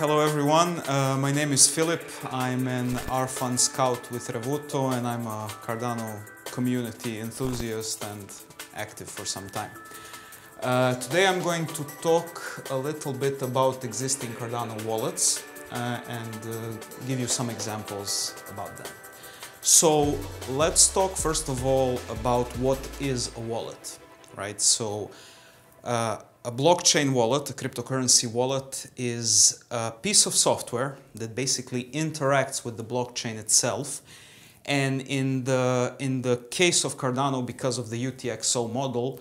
Hello everyone, uh, my name is Filip. I'm an RFun scout with Revuto and I'm a Cardano community enthusiast and active for some time. Uh, today I'm going to talk a little bit about existing Cardano wallets uh, and uh, give you some examples about them. So let's talk first of all about what is a wallet, right? So uh, a blockchain wallet, a cryptocurrency wallet, is a piece of software that basically interacts with the blockchain itself. And in the, in the case of Cardano, because of the UTXO model,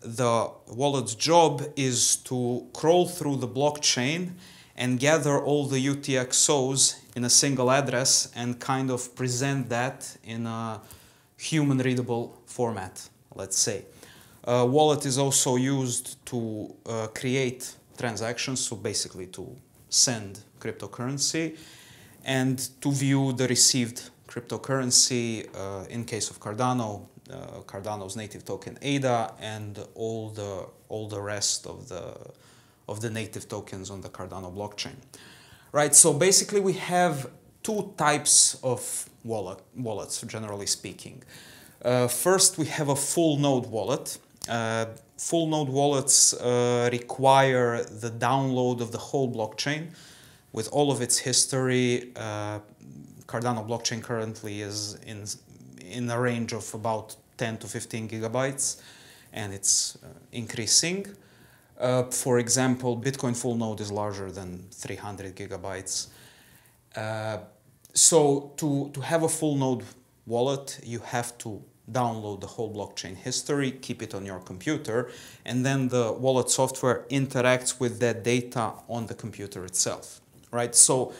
the wallet's job is to crawl through the blockchain and gather all the UTXOs in a single address and kind of present that in a human readable format, let's say. Uh, wallet is also used to uh, create transactions, so basically to send cryptocurrency and to view the received cryptocurrency uh, in case of Cardano, Cardano's native token ADA and all the all the rest of the of the native tokens on the Cardano blockchain. Right, so basically we have two types of wallet wallets generally speaking. Uh, first we have a full node wallet uh, full node wallets uh, require the download of the whole blockchain with all of its history. Uh, Cardano blockchain currently is in, in a range of about 10 to 15 gigabytes and it's uh, increasing. Uh, for example, Bitcoin full node is larger than 300 gigabytes. Uh, so to, to have a full node wallet, you have to download the whole blockchain history, keep it on your computer, and then the wallet software interacts with that data on the computer itself, right? So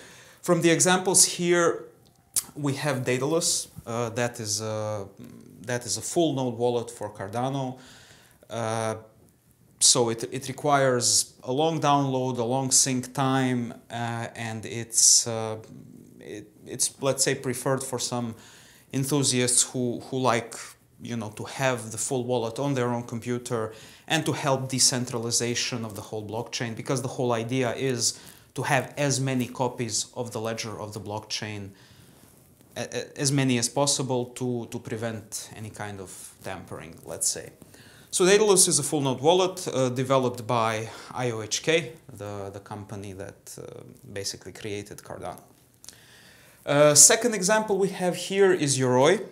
from the examples here, we have Daedalus. Uh, that, is a, that is a full node wallet for Cardano. Uh, so it, it requires a long download, a long sync time, uh, and it's, uh, it, it's, let's say, preferred for some enthusiasts who, who like you know, to have the full wallet on their own computer and to help decentralization of the whole blockchain because the whole idea is to have as many copies of the ledger of the blockchain as many as possible to, to prevent any kind of tampering, let's say. So Daedalus is a full node wallet uh, developed by IOHK, the, the company that uh, basically created Cardano. Uh, second example we have here is Yoroi.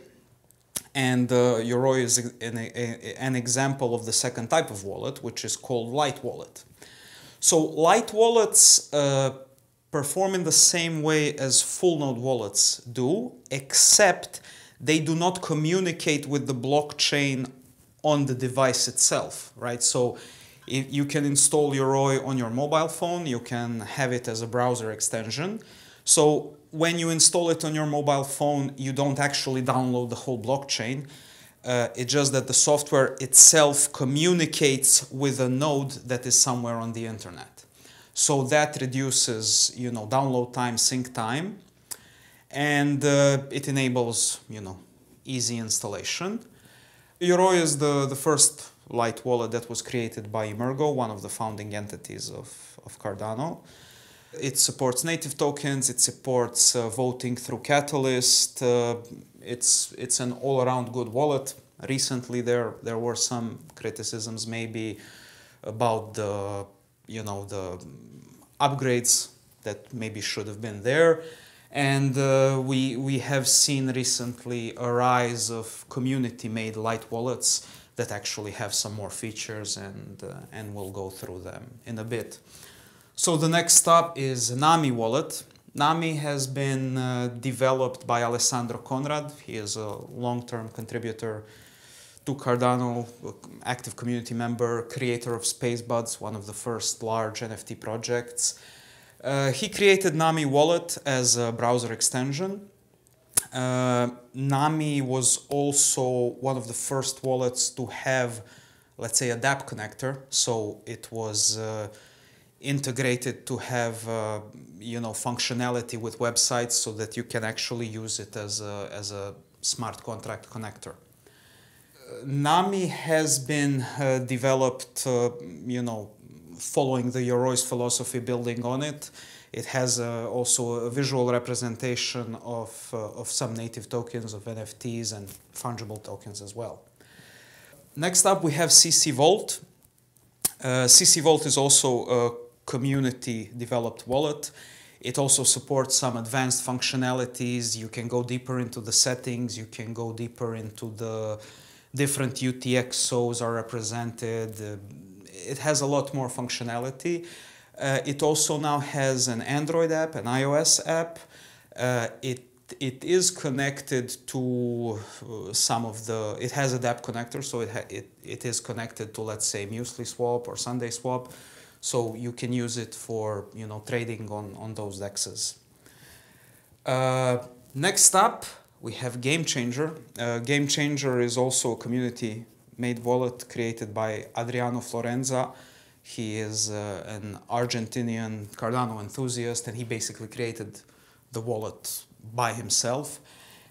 And uh, Yoroi is an, a, an, example of the second type of wallet, which is called light wallet. So light wallets uh, perform in the same way as full node wallets do, except they do not communicate with the blockchain on the device itself, right? So you can install Yoroi on your mobile phone, you can have it as a browser extension. So when you install it on your mobile phone, you don't actually download the whole blockchain. Uh, it's just that the software itself communicates with a node that is somewhere on the internet. So that reduces, you know, download time, sync time, and uh, it enables, you know, easy installation. Yoroi is the, the first light wallet that was created by Emurgo, one of the founding entities of, of Cardano. It supports native tokens, it supports uh, voting through Catalyst. Uh, it's, it's an all-around good wallet. Recently there, there were some criticisms maybe about the, you know, the upgrades that maybe should have been there. And uh, we, we have seen recently a rise of community-made light wallets that actually have some more features and, uh, and we'll go through them in a bit. So the next stop is Nami wallet. Nami has been uh, developed by Alessandro Konrad. He is a long-term contributor to Cardano, active community member, creator of SpaceBudz, one of the first large NFT projects. Uh, he created Nami wallet as a browser extension. Uh, Nami was also one of the first wallets to have, let's say, a dApp connector. So it was uh, integrated to have uh, you know functionality with websites so that you can actually use it as a, as a smart contract connector. Nami has been uh, developed, uh, you know, following the Yoroi's philosophy, building on it. It has uh, also a visual representation of, uh, of some native tokens, of NFTs and fungible tokens as well. Next up, we have CC Vault. Uh, CC Vault is also community developed wallet. It also supports some advanced functionalities. You can go deeper into the settings. You can go deeper into the different UTXOs are represented. Uh, it has a lot more functionality. Uh, it also now has an Android app, an iOS app. Uh, it it is connected to uh, some of the. It has a dApp connector, so it it it is connected to let's say Muesli Swap or SundaeSwap so you can use it for you know trading on, on those dexes. Uh, next up, we have Game Changer. Uh, Game Changer is also a community made wallet created by Adriano Fiorenza. He is uh, an Argentinian Cardano enthusiast and he basically created the wallet by himself.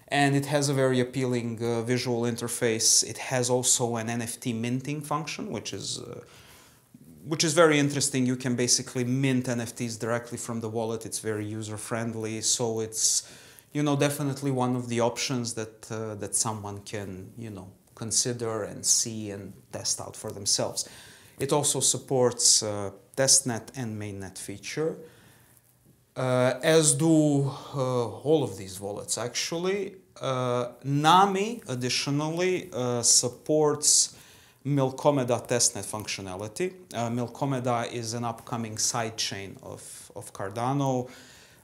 And it has a very appealing uh, visual interface. It has also an NFT minting function, which is uh, which is very interesting. You can basically mint NFTs directly from the wallet. It's very user friendly. So it's, you know, definitely one of the options that, uh, that someone can, you know, consider and see and test out for themselves. It also supports uh, testnet and mainnet feature, uh, as do uh, all of these wallets actually. Uh, Nami additionally uh, supports Milkomeda testnet functionality. Uh, Milkomeda is an upcoming sidechain of, of Cardano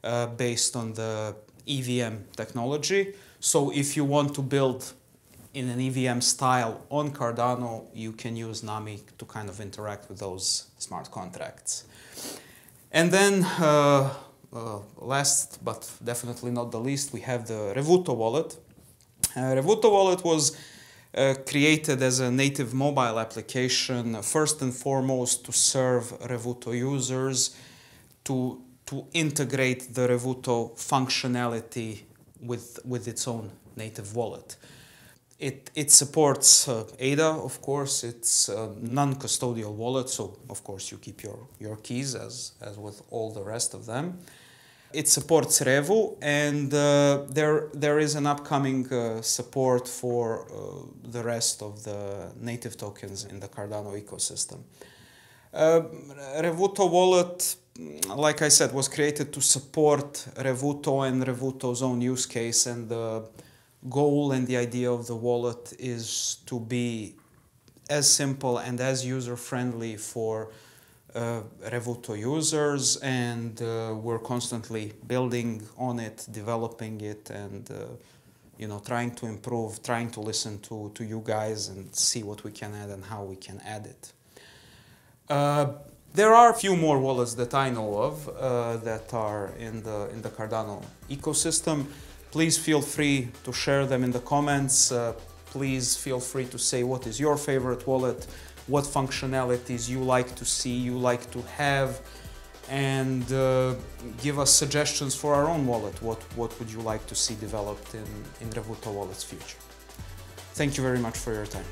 uh, based on the EVM technology. So if you want to build in an EVM style on Cardano, you can use Nami to kind of interact with those smart contracts. And then uh, uh last but definitely not the least, we have the Revuto wallet. Uh, Revuto wallet was uh, created as a native mobile application, first and foremost to serve Revuto users, to, to integrate the Revuto functionality with, with its own native wallet. It, it supports uh, ADA, of course, it's a non-custodial wallet, so of course you keep your, your keys as, as with all the rest of them. It supports Revu, and uh, there there is an upcoming uh, support for uh, the rest of the native tokens in the Cardano ecosystem. Uh, Revuto wallet, like I said, was created to support Revuto and Revuto's own use case, and the goal and the idea of the wallet is to be as simple and as user friendly for uh, Revuto users and uh, we're constantly building on it, developing it and uh, you know trying to improve, trying to listen to, to you guys and see what we can add and how we can add it. Uh, there are a few more wallets that I know of uh, that are in the, in the Cardano ecosystem. Please feel free to share them in the comments. Uh, please feel free to say what is your favorite wallet what functionalities you like to see, you like to have, and uh, give us suggestions for our own wallet. What, what would you like to see developed in, in Revuto Wallet's future? Thank you very much for your time.